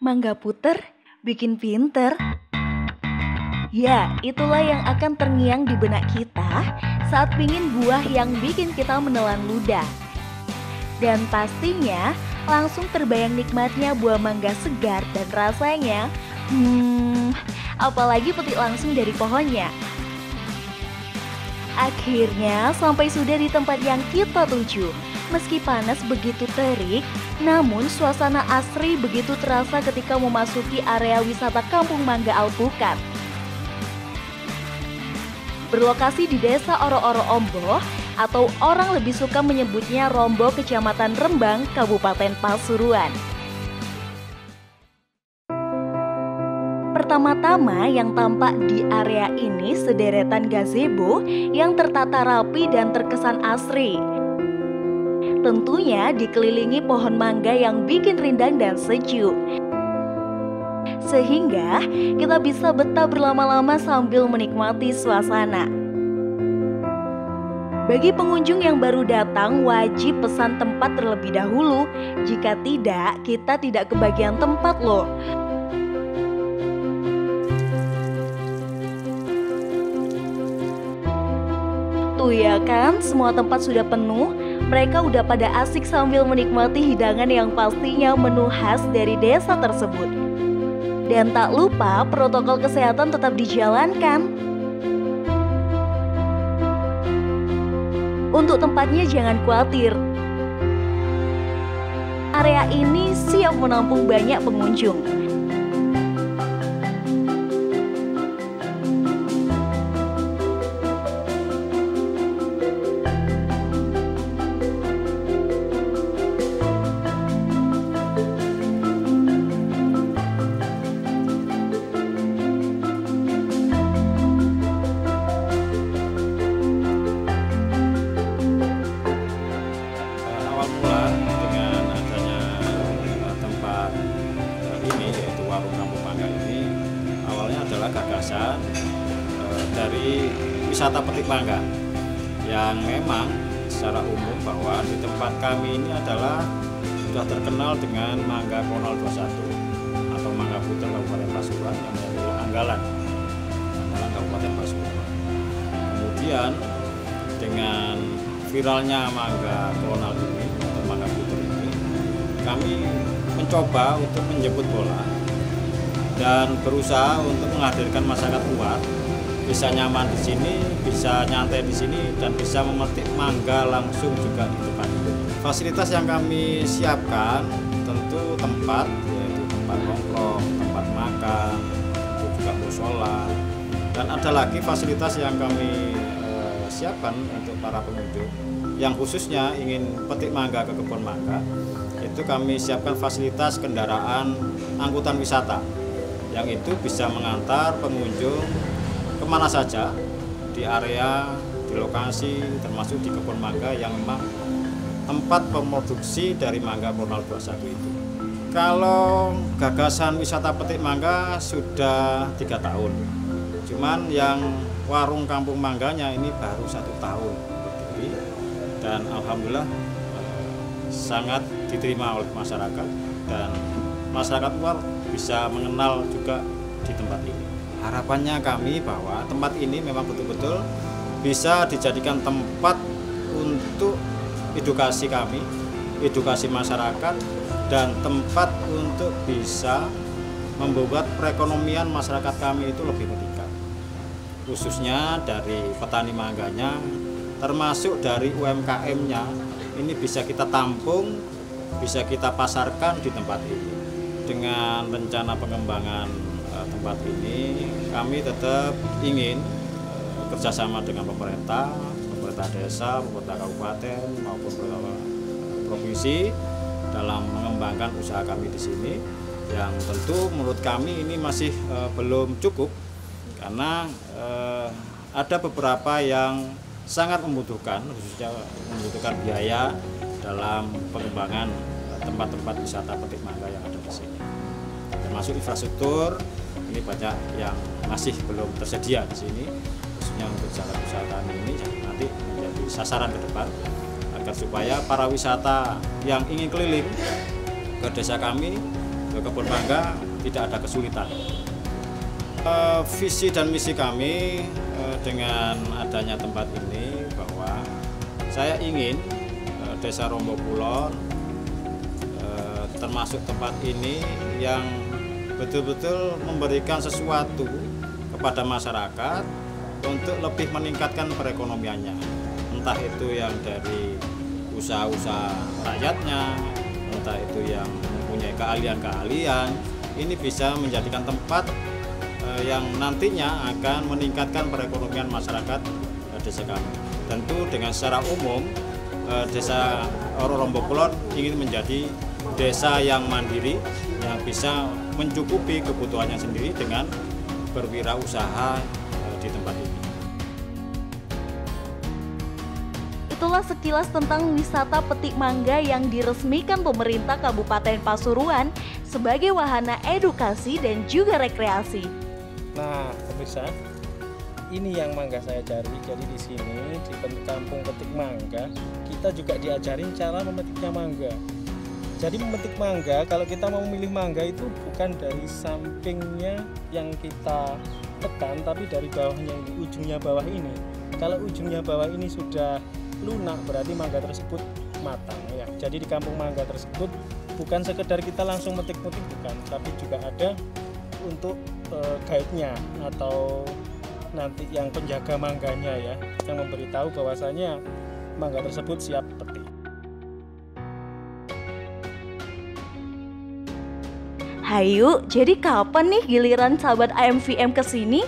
Mangga puter bikin pinter. Ya, itulah yang akan terngiang di benak kita saat pingin buah yang bikin kita menelan ludah. Dan pastinya langsung terbayang nikmatnya buah mangga segar dan rasanya, hmm, apalagi petik langsung dari pohonnya. Akhirnya sampai sudah di tempat yang kita tuju. Meski panas begitu terik, namun suasana asri begitu terasa ketika memasuki area wisata Kampung Mangga Alpukat. Berlokasi di Desa Oro-Oro Ombo atau orang lebih suka menyebutnya Rombo Kecamatan Rembang, Kabupaten Pasuruan. Pertama-tama yang tampak di area ini sederetan gazebo yang tertata rapi dan terkesan asri. Tentunya dikelilingi pohon mangga yang bikin rindang dan sejuk. Sehingga kita bisa betah berlama-lama sambil menikmati suasana. Bagi pengunjung yang baru datang, wajib pesan tempat terlebih dahulu. Jika tidak, kita tidak kebagian tempat loh. Tuh ya kan, semua tempat sudah penuh. Mereka udah pada asik sambil menikmati hidangan yang pastinya menu khas dari desa tersebut. Dan tak lupa protokol kesehatan tetap dijalankan. Untuk tempatnya jangan khawatir. Area ini siap menampung banyak pengunjung. Adalah gagasan eh, dari wisata petik mangga. Yang memang secara umum bahwa di tempat kami ini adalah sudah terkenal dengan mangga Konol 21 atau mangga puter Kabupaten Pasuruan yang menjadi anggalan anggalan Kabupaten Pasuruan. Kemudian dengan viralnya mangga kolonal ini atau mangga puter ini kami mencoba untuk menjemput bola dan berusaha untuk menghadirkan masyarakat luar bisa nyaman di sini, bisa nyantai di sini dan bisa memetik mangga langsung juga di ini. Fasilitas yang kami siapkan tentu tempat yaitu tempat nongkrong, tempat makan, juga musola. Dan ada lagi fasilitas yang kami eh, siapkan untuk para pengunjung. Yang khususnya ingin petik mangga ke kebun mangga itu kami siapkan fasilitas kendaraan angkutan wisata yang itu bisa mengantar pengunjung ke mana saja di area di lokasi termasuk di kebun mangga yang memang tempat peproduksi dari mangga Ronald 21 itu. Kalau gagasan wisata petik mangga sudah tiga tahun. Cuman yang warung kampung mangganya ini baru satu tahun. Berdiri dan alhamdulillah eh, sangat diterima oleh masyarakat dan masyarakat luar bisa mengenal juga di tempat ini. Harapannya kami bahwa tempat ini memang betul-betul bisa dijadikan tempat untuk edukasi kami edukasi masyarakat dan tempat untuk bisa membuat perekonomian masyarakat kami itu lebih meningkat. Khususnya dari petani mangganya termasuk dari UMKM-nya ini bisa kita tampung bisa kita pasarkan di tempat ini dengan rencana pengembangan eh, tempat ini kami tetap ingin eh, kerjasama dengan pemerintah pemerintah desa pemerintah kabupaten maupun pemerintah provinsi dalam mengembangkan usaha kami di sini yang tentu menurut kami ini masih eh, belum cukup karena eh, ada beberapa yang sangat membutuhkan khususnya membutuhkan biaya dalam pengembangan eh, tempat-tempat wisata petik mangga yang ada di sini termasuk infrastruktur ini banyak yang masih belum tersedia di sini khususnya untuk jalan kami ini nanti menjadi sasaran ke depan agar supaya para wisata yang ingin keliling ke desa kami kebun mangga tidak ada kesulitan. Uh, visi dan misi kami uh, dengan adanya tempat ini bahwa saya ingin uh, Desa Rombo Kulon termasuk tempat ini yang betul-betul memberikan sesuatu kepada masyarakat untuk lebih meningkatkan perekonomiannya entah itu yang dari usaha-usaha rakyatnya entah itu yang mempunyai keahlian-keahlian ini bisa menjadikan tempat Eh, yang nantinya akan meningkatkan perekonomian masyarakat eh, desa kami. Tentu dengan secara umum eh, desa Rombo Kulon ingin menjadi desa yang mandiri yang bisa mencukupi kebutuhannya sendiri dengan berwirausaha di tempat ini. Itulah sekilas tentang wisata petik mangga yang diresmikan pemerintah Kabupaten Pasuruan sebagai wahana edukasi dan juga rekreasi. Nah, pemirsa, ini yang mangga saya cari. Jadi di sini di kampung petik mangga, kita juga diajarin cara memetiknya mangga. Jadi memetik mangga, kalau kita mau memilih mangga itu bukan dari sampingnya yang kita tekan, tapi dari bawahnya ini, ujungnya bawah ini. Kalau ujungnya bawah ini sudah lunak, berarti mangga tersebut matang ya. Jadi di kampung mangga tersebut bukan sekedar kita langsung metik-metik bukan, tapi juga ada untuk uh, guide-nya atau nanti yang penjaga mangganya ya yang memberitahu bahwasanya mangga tersebut siap petik. Hayu, jadi kapan nih giliran sahabat AMVM ke sini?